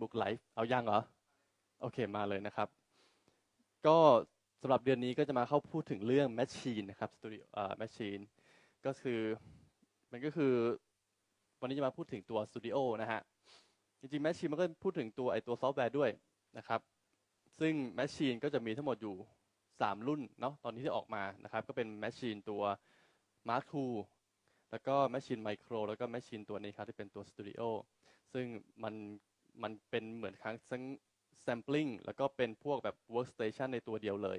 Facebook Live เอายังเหรอ โอเคมาเลยนะครับ ก็สำหรับเดือนนี้ก็จะมาเข้าพูดถึงเรื่อง Machine นะครับ Studio อ่า Machine ก็คือมันก็คือวันนี้จะมาพูดถึงตัว Studio นะฮะ จริงๆ Machine มันก็พูดถึงตัวไอตัวซอฟต์แวร์ด้วยนะครับ ซึ่ง Machine ก็จะมีทั้งหมดอยู่ 3 รุ่นเนาะตอนนี้ที่ออกมานะครับ ก็เป็น Machine ตัว Mark II แล้วก็ Machine Micro แล้วก็ Machine ตัวนี้ครับที่เป็นตัว Studio ซึ่งมัน มันเป็นเหมือนครั้งซึ่ง sampling แล้วก็เป็นพวกแบบ workstation ในตัวเดียวเลย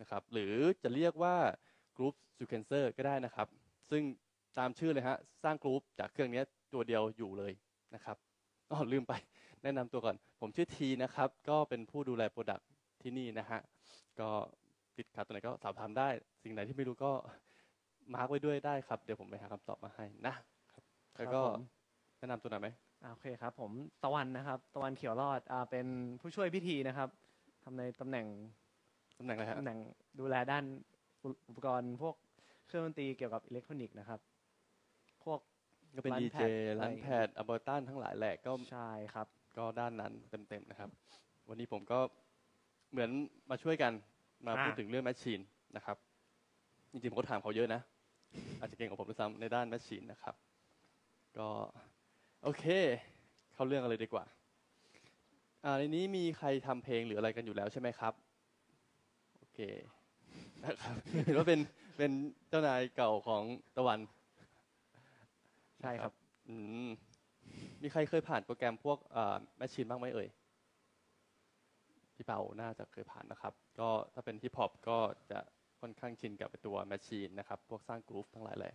นะครับหรือจะเรียกว่า groove sequencer ก็ได้นะครับ ซึ่งตามชื่อเลยฮะ สร้าง groove จากเครื่องนี้ตัวเดียวอยู่เลยนะครับอ๋อลืมไป แนะนำตัวก่อน ผมชื่อทีนะครับ ก็เป็นผู้ดูแล product ที่นี่นะฮะ ก็ติดขัดตัวไหนก็สอบถามได้ สิ่งไหนที่ไม่รู้ก็ mark ไว้ด้วยได้ครับ เดี๋ยวผมไปหาคำตอบมาให้นะครับแล้วก็ครับผมแนะนำตัวหน่อยไหมอ่า โอเคครับ ผมตะวันนะครับ ตะวันเขียวรอดอ่าเป็นผู้ช่วยพิธีนะครับทำในตำแหน่งตำแหน่งอะไรฮะตำแหน่งดูแลด้านอุอุปกรณ์พวกเครื่องดนตรีเกี่ยวกับอิเล็กทรอนิกส์นะครับ พวกก็เป็นร้านดีแพเจดอะไรร้านแพดอัลเบอร์ตันทั้งหลายแหละก็ใช่ครับ ก็ด้านนั้นเต็มๆนะครับ วันนี้ผมก็เหมือนมาช่วยกันมาอ่าพูดถึงเรื่องแมชชีนนะครับ จริงๆผมก็ถามเขาเยอะนะ อาจจะเก่งกว่าผมด้วยซ้ำในด้านแมชชีนนะครับ ก็ โอเค เข้าเรื่องกันเลยดีกว่า อ่าในนี้มีใครทำเพลงหรืออะไรกันอยู่แล้วใช่ไหมครับ โอเค นะครับ เห็นว่าเป็น เป็นเจ้านายเก่าของตะวัน ใช่ครับ อืม มีใครเคยผ่านโปรแกรมพวกแมชชีนบ้างไหมเอ่ย พี่เปาน่าจะเคยผ่านนะครับ ก็ถ้าเป็นฮิปฮอปก็จะค่อนข้างชินกับไอ้ตัว Maschine นะครับ พวกสร้าง groove ทั้งหลายแหละ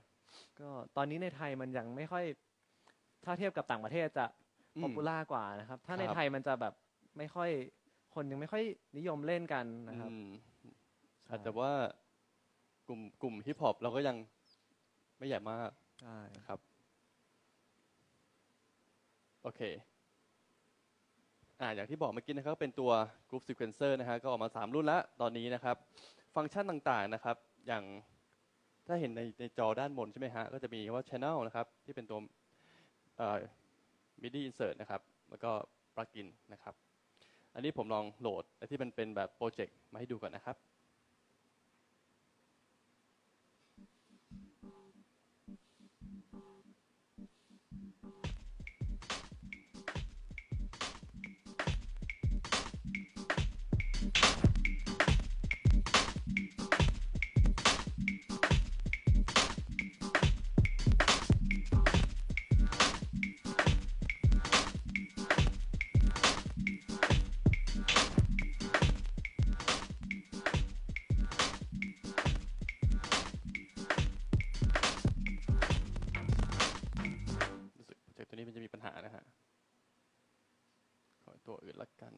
ก็ตอนนี้ในไทยมันยังไม่ค่อย ถ้าเทียบกับต่างประเทศจะอืม popular กว่านะครับ ถ้าในครับไทยมันจะแบบไม่ค่อยคนยังไม่ค่อยนิยมเล่นกันนะครับอืมใช่อาจจะว่ากลุ่มกลุ่มฮิปฮอปเราก็ยังไม่ใหญ่มากใช่นะครับ โอเค อ่าอย่างที่บอกเมื่อกี้นะครับก็เป็นตัว Group Sequencer นะฮะก็ออกมา 3 รุ่นแล้วตอนนี้นะครับ ฟังก์ชันต่างๆนะครับ อย่างถ้าเห็นในในจอด้านบนใช่ไหมฮะ ก็จะมีคำว่า Channel นะครับ ที่เป็นตัวเอ่อ MIDI insert นะครับ แล้วก็ plugin นะครับ อันนี้ผมลองโหลดไอที่มันเป็นแบบโปรเจกต์มาให้ดูก่อนนะครับ นะฮะ ขอตัวอื่นละกัน